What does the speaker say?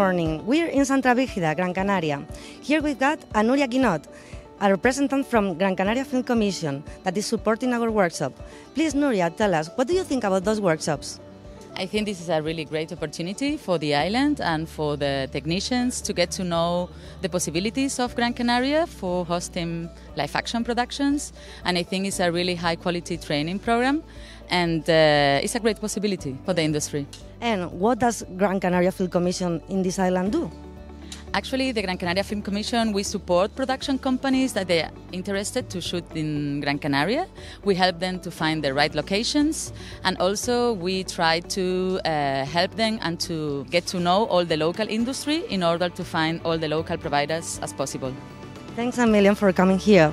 morning. We're in Santa Brígida, Gran Canaria. Here we've got a Nuria Guinot, a representative from Gran Canaria Film Commission that is supporting our workshop. Please, Nuria, tell us, what do you think about those workshops? I think this is a really great opportunity for the island and for the technicians to get to know the possibilities of Gran Canaria for hosting live action productions. And I think it's a really high quality training program and uh, it's a great possibility for the industry. And what does Gran Canaria Film Commission in this island do? Actually, the Gran Canaria Film Commission, we support production companies that they are interested to shoot in Gran Canaria. We help them to find the right locations, and also we try to uh, help them and to get to know all the local industry in order to find all the local providers as possible. Thanks a million for coming here.